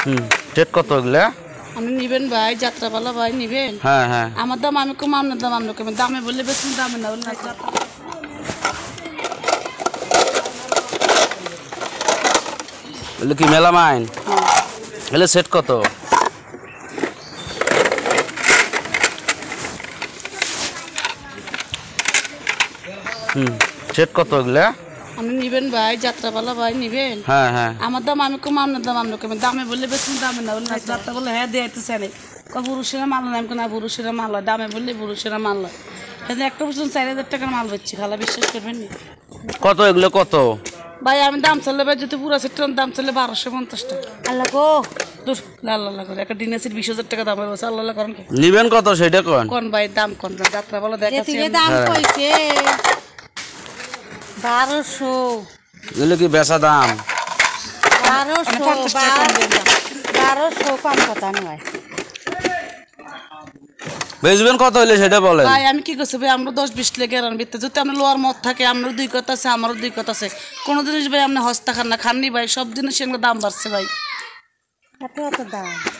হুম rate কত এগুলা আপনি নিবেন ভাই যাত্রাপালা ভাই নিবেন? হ্যাঁ হ্যাঁ। আমার দাম আমি কম আপনার দাম আপনি কমেন দামে বললে বেশি দামে না বললে এগুলো কি মেলা মাইন? এগুলো সেট কত? হুম সেট কত এগুলা আপনি নিবেন ভাই যাত্রাপালা ভাই নিবেন? হ্যাঁ হ্যাঁ। আমার দাম আমি কম আপনার দাম দামে বললে বেশি দামে না বললে যাত্রা বলে হ্যাঁ দিয়ে তো পুরুষেরা মাল না আমি না পুরুষেরা মাল হয়। দামে বললে পুরুষেরা মাল হয়। একটা চার হাজার টাকার মাল বেচছি খালা বিশ্বাস করবেন না? কত এগুলো? কত? ভাই আমি দাম চললে ভাই যদি পুরো সেটটার দাম চললে বারোশো পঞ্চাশ টাকা। আল্লাহ গো। দূর করে। একটা ডিনার সেট বিশ হাজার টাকা দাম হয়েছে আল্লাহ আল্লাহ করেন নিবেন কত সেটা কোন? কোন ভাই দাম কোন? যাত্রা বলো আমি। দাম কইছে। বারোশো। এগুলো কি বেচা দাম? বারোশো কম। বারোশো কথা নয়। বেচবেন কত হইলে সেটা বলেন। ভাই আমি কি করছি ভাই? আমরা দশ বিশ লেগে রান বিতে যদি আপনার লোয়ার মত থাকে দুই কথা আছে আমারও দুই কথা আছে। কোনো জিনিস ভাই আপনি হস্তা খান না খাননি ভাই? সব জিনিস দাম বাড়ছে ভাই।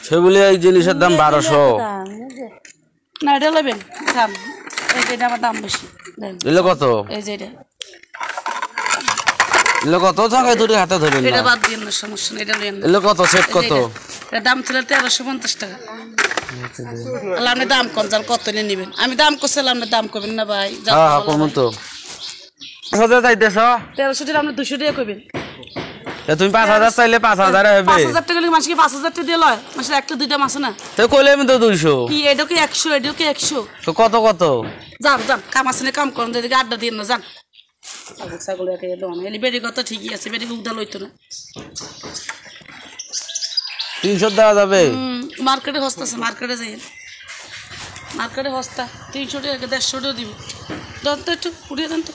সেগুলি এই জিনিসের দাম বারোশো। দাম বুঝলে? না এটা নেবেন খান। এটা আমার দাম বেশি। এগুলো কত? এই যে এটা। কত দুটি হাতে ধরেন এটা বাদ দিয়ে না সমস্যা নেই এটা নেন। কত সেট কত? এটা দাম ছিল তেরোশো পঞ্চাশ টাকা। তাহলে আপনি দাম কম যান কত নিয়ে নেবেন। আমি দাম করছিলাম আপনি দাম করবেন না ভাই হ্যাঁ হ্যাঁ তো। পাঁচ হাজার চাইতেছ তেরোশো টাকা আপনি দুশো টাকা করবেন তুমি পাঁচ হাজার চাইলে পাঁচ হাজার হবে। পাঁচ হাজার টাকা মাসকে পাঁচ হাজার টাকা দিয়ে লয়। মাসে একটা দুইটা মাসে না। তো কইলে আমি তো দুইশো। কি এটাও কি একশো কি একশো? তো কত কত? যান যান কাম আছে না কাম করেন যেদিকে আড্ডা দিয়ে না যান। ছাগল একে দোন এলি ঠিকই আছে বেরি উদাল হইতো না। তিনশো দেওয়া যাবে? মার্কেটে হস্তা আছে মার্কেটে যাই। মার্কেটে হস্তা তিনশো টাকা দেড়শো টাকা দিব। দেন তো একটু উঠিয়ে দেন তো।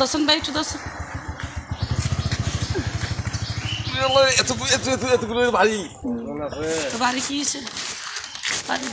দশন ভাই একটু দশন তো বাড়ি কি আছে? বাড়ি